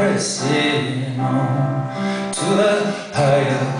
Pressing on to the higher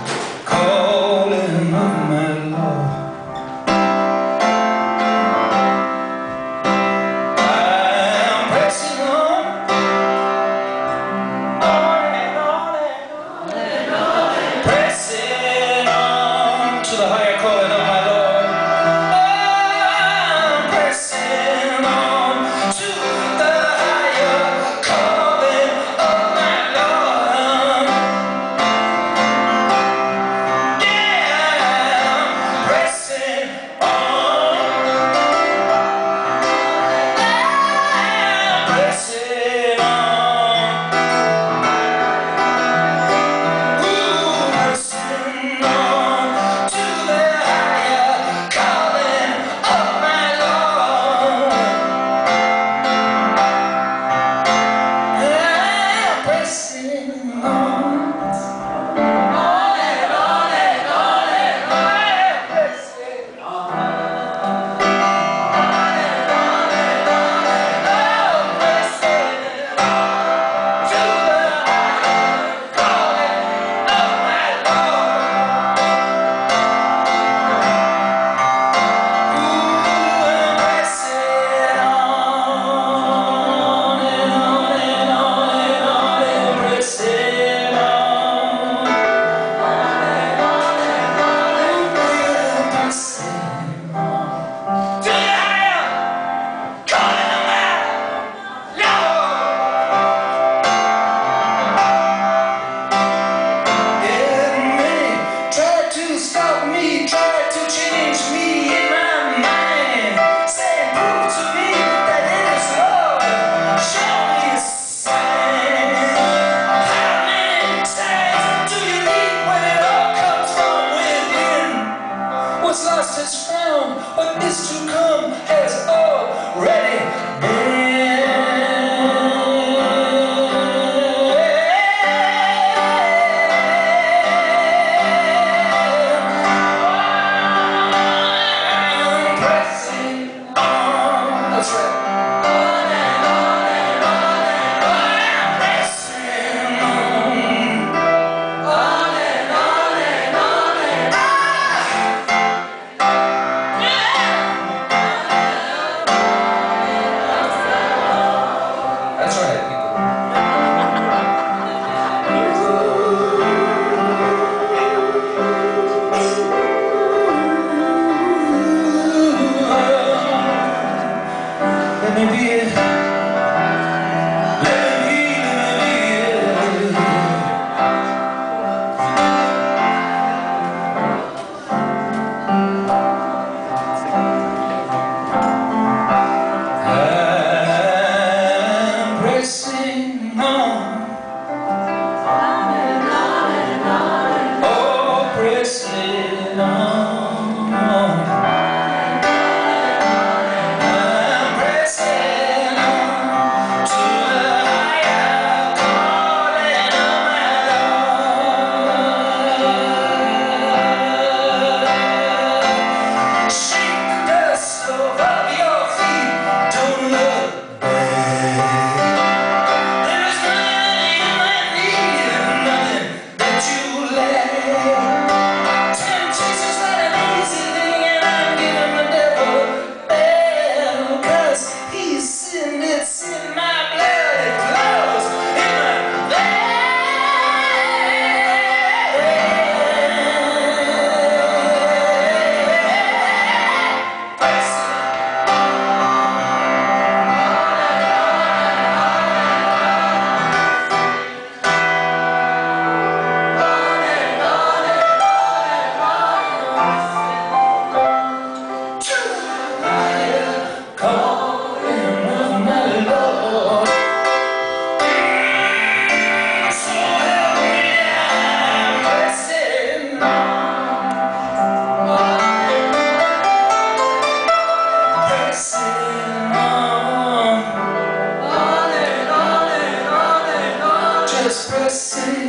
Just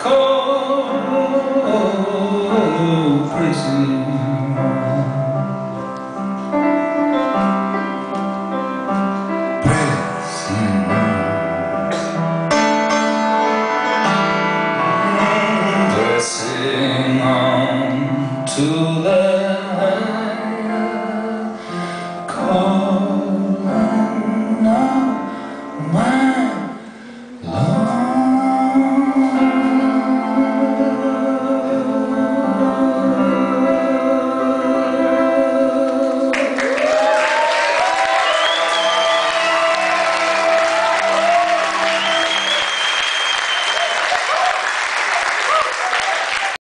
cold prison Pressing on to